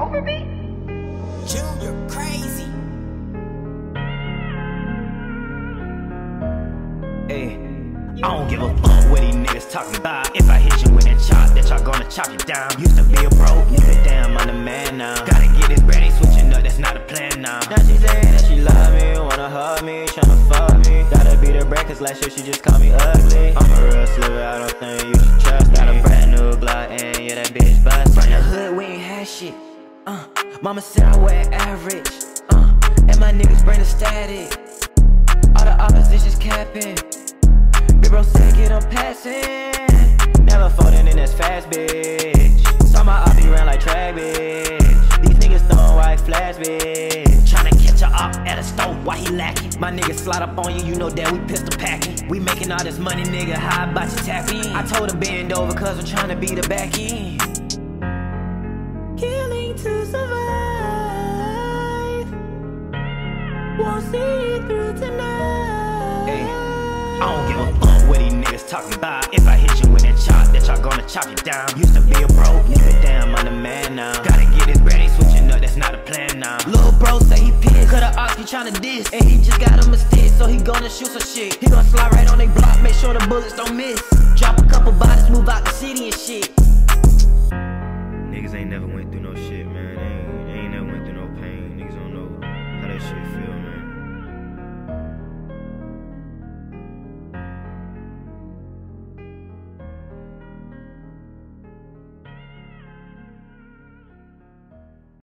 over me? June, you're crazy. Hey, I don't give a fuck what these niggas talking about. If I hit you with a chop, that y'all gonna chop you down. Used to be a broke nigga, damn, I'm the man now. Gotta get this bread, ain't switching up, that's not a plan now. Now she saying that she love me, wanna hug me, tryna fuck me. Gotta be the bread, cause last year she just called me ugly. I'm a real sliver, I don't think you should trust me. Got a brand new block, and yeah, that bitch bust. From the hood, we ain't had shit. Uh, mama said I wear average. Uh, and my niggas bring the static. All the opposition's capping. Big bro said get them passing. Never folding in this fast, bitch. Saw my op be like track, bitch. These niggas throwing white flash, bitch. Tryna catch a op at a stove, why he lacking? My niggas slide up on you, you know that we pistol packing. We making all this money, nigga, how about you tap in? I told her bend over, cause I'm tryna be the back end. To survive. Won't see it through tonight. Hey, I don't give a fuck what these niggas talking about. If I hit you with that chop, that y'all gonna chop you down. Used to be a broke nigga, damn, I'm the man now. Gotta get this ain't switching up, that's not a plan now. Little bro say he pissed, cause the ox he tryna diss. And he just got him a stick, so he gonna shoot some shit. He gonna slide right on they block, make sure the bullets don't miss. Drop a couple bodies, move out the city and shit.